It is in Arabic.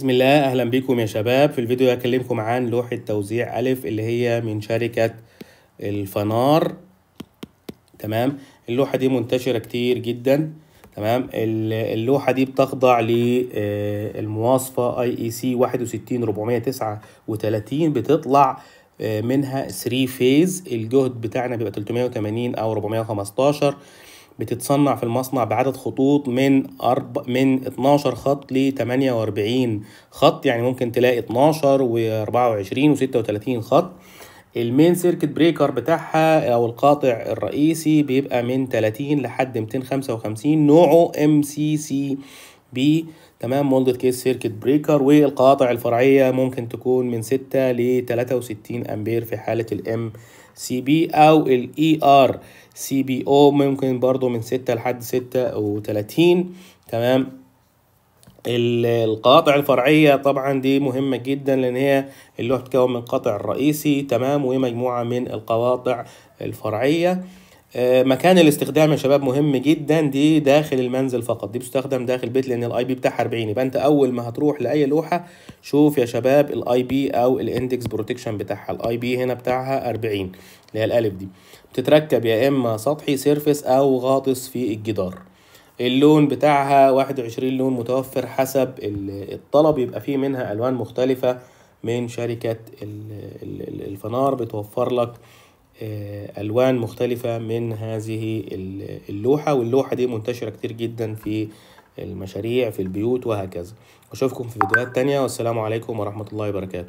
بسم الله أهلا بكم يا شباب. في الفيديو هكلمكم عن لوحة توزيع ألف اللي هي من شركة الفنار. تمام؟ اللوحة دي منتشرة كتير جدا. تمام؟ اللوحة دي بتخضع للمواصفة IEC واحد وستين ربعمية تسعة وتلاتين. بتطلع منها 3 phase الجهد بتاعنا بيبقى 380 أو 415 بتتصنع في المصنع بعدد خطوط من أرب... من 12 خط ل 48 خط يعني ممكن تلاقي 12 و24 و36 خط. ال main circuit breaker بتاعها أو القاطع الرئيسي بيبقى من 30 لحد 255 نوعه MCCB. تمام molded case circuit breaker. والقواطع الفرعية ممكن تكون من 6 ل 63 أمبير في حالة ال MCB أو ال ERCB أو ممكن برضو من 6 لحد 36 تمام. القواطع الفرعية طبعا دي مهمة جدا لأن هي اللوحة بتتكون من القاطع الرئيسي. تمام. ومجموعة من القواطع الفرعية. مكان الاستخدام يا شباب مهم جدا. دي داخل المنزل فقط. دي بتستخدم داخل البيت لأن ال IP بتاعها 40 يبقى أنت أول ما هتروح لأي لوحة شوف يا شباب ال IP أو ال index protection بتاعها. ال IP هنا بتاعها 40 اللي هي الألف دي. بتتركب يا إما سطحي surface أو غاطس في الجدار. اللون بتاعها 21 لون متوفر حسب الطلب. يبقى فيه منها ألوان مختلفة من شركة الفنار بتوفر لك ألوان مختلفة من هذه اللوحة واللوحة دي منتشرة كتير جدا في المشاريع في البيوت وهكذا. أشوفكم في فيديوهات تانية والسلام عليكم ورحمة الله وبركاته.